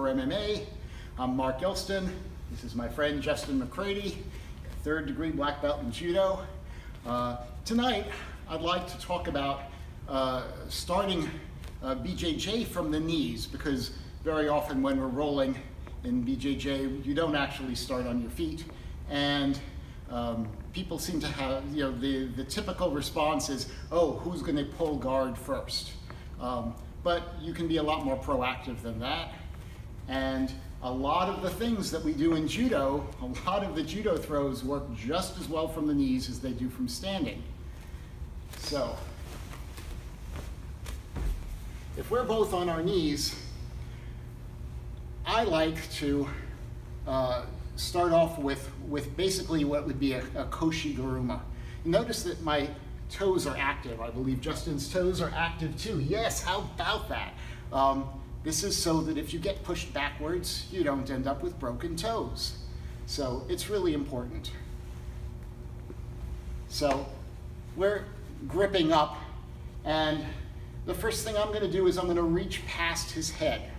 for MMA. I'm Mark Gilston. This is my friend Justin McCready, third degree black belt in judo. Uh, tonight, I'd like to talk about uh, starting uh, BJJ from the knees because very often when we're rolling in BJJ, you don't actually start on your feet. And um, people seem to have, you know, the, the typical response is, oh, who's going to pull guard first? Um, but you can be a lot more proactive than that. And a lot of the things that we do in judo, a lot of the judo throws work just as well from the knees as they do from standing. So, if we're both on our knees, I like to uh, start off with, with basically what would be a, a koshi guruma. Notice that my toes are active. I believe Justin's toes are active too. Yes, how about that? Um, this is so that if you get pushed backwards, you don't end up with broken toes. So it's really important. So we're gripping up and the first thing I'm going to do is I'm going to reach past his head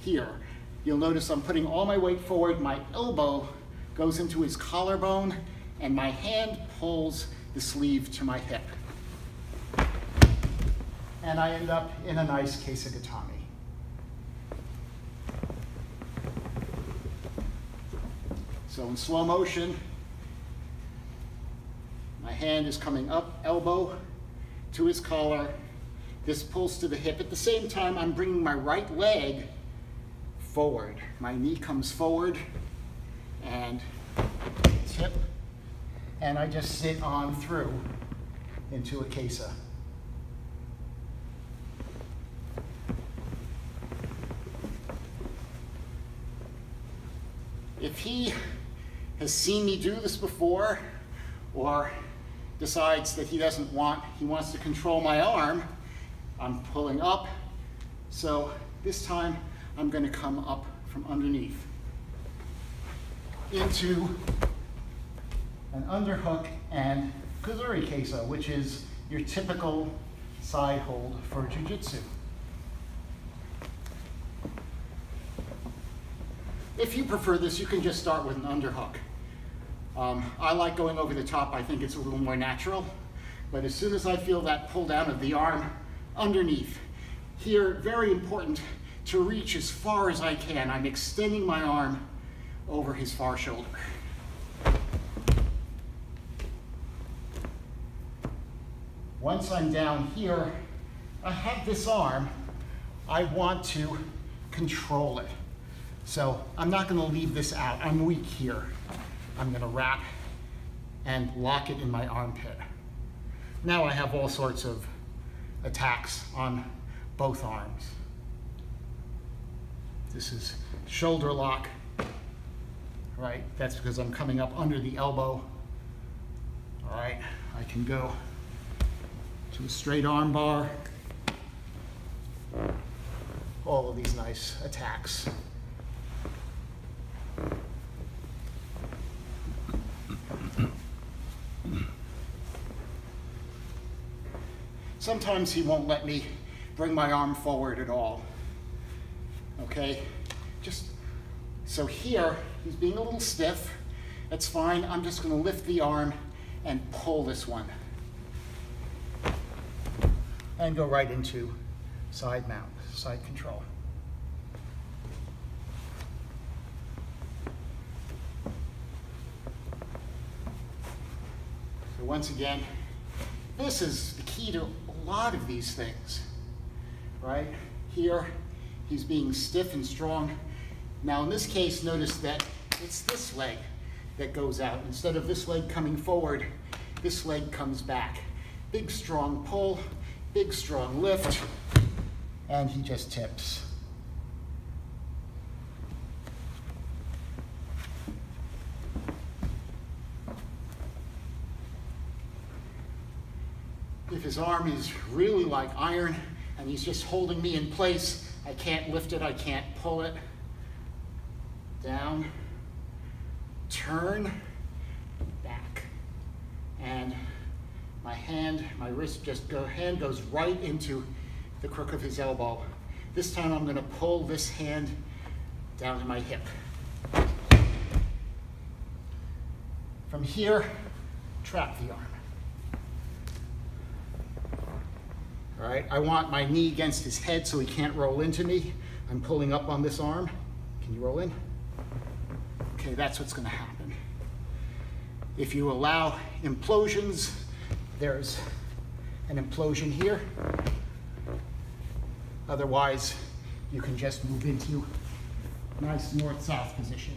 here. You'll notice I'm putting all my weight forward, my elbow goes into his collarbone, and my hand pulls the sleeve to my hip. And I end up in a nice Kesagatame. So in slow motion, my hand is coming up, elbow to his collar. This pulls to the hip. At the same time, I'm bringing my right leg forward. My knee comes forward and tip, and I just sit on through into a kesa. If he has seen me do this before, or decides that he doesn't want, he wants to control my arm, I'm pulling up. So this time I'm going to come up from underneath into an underhook and kuzure kesa, which is your typical side hold for jujitsu. If you prefer this, you can just start with an underhook. Um, I like going over the top. I think it's a little more natural. But as soon as I feel that pull down of the arm underneath, here, very important, to reach as far as I can. I'm extending my arm over his far shoulder. Once I'm down here, I have this arm, I want to control it. So I'm not gonna leave this out. I'm weak here. I'm gonna wrap and lock it in my armpit. Now I have all sorts of attacks on both arms. This is shoulder lock, right? That's because I'm coming up under the elbow. All right, I can go to a straight arm bar. All of these nice attacks. Sometimes he won't let me bring my arm forward at all. Okay, just, so here, he's being a little stiff. That's fine, I'm just gonna lift the arm and pull this one. And go right into side mount, side control. So once again, this is the key to lot of these things, right? Here, he's being stiff and strong. Now in this case, notice that it's this leg that goes out. Instead of this leg coming forward, this leg comes back. Big strong pull, big strong lift, and he just tips. His arm is really like iron and he's just holding me in place, I can't lift it, I can't pull it. Down, turn, back. And my hand, my wrist just go, hand goes right into the crook of his elbow. This time I'm gonna pull this hand down to my hip. From here, trap the arm. All right, I want my knee against his head so he can't roll into me. I'm pulling up on this arm. Can you roll in? Okay, that's what's gonna happen. If you allow implosions, there's an implosion here. Otherwise, you can just move into nice north-south position.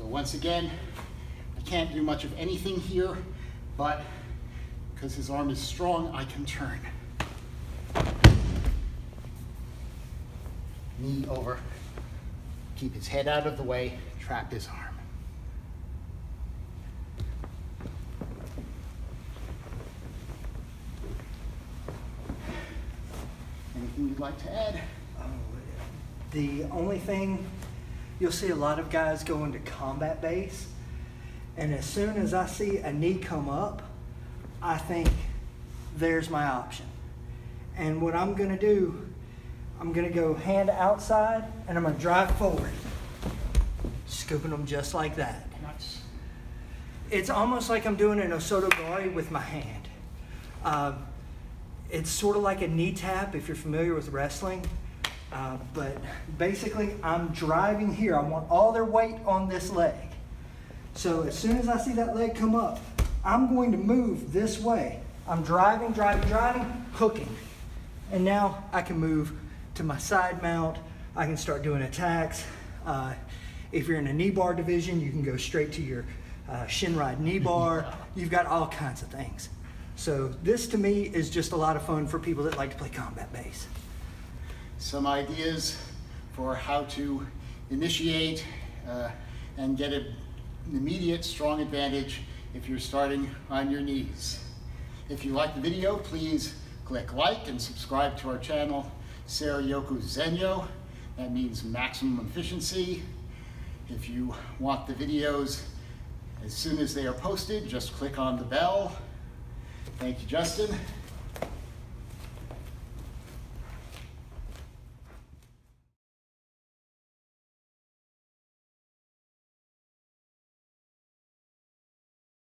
So once again, I can't do much of anything here, but because his arm is strong, I can turn. Knee over, keep his head out of the way, trap his arm. Anything you'd like to add? The only thing you'll see a lot of guys go into combat base, and as soon as I see a knee come up, I think there's my option. And what I'm gonna do, I'm gonna go hand outside and I'm gonna drive forward, scooping them just like that. Nice. It's almost like I'm doing an osotogari with my hand. Uh, it's sort of like a knee tap if you're familiar with wrestling. Uh, but basically, I'm driving here. I want all their weight on this leg. So as soon as I see that leg come up, I'm going to move this way. I'm driving, driving, driving, hooking. And now I can move to my side mount. I can start doing attacks. Uh, if you're in a knee bar division, you can go straight to your uh, shin ride knee bar. You've got all kinds of things. So this to me is just a lot of fun for people that like to play combat base. Some ideas for how to initiate uh, and get an immediate strong advantage if you're starting on your knees. If you like the video, please click like and subscribe to our channel, Seiryoku Zenyo. That means maximum efficiency. If you want the videos as soon as they are posted, just click on the bell. Thank you, Justin.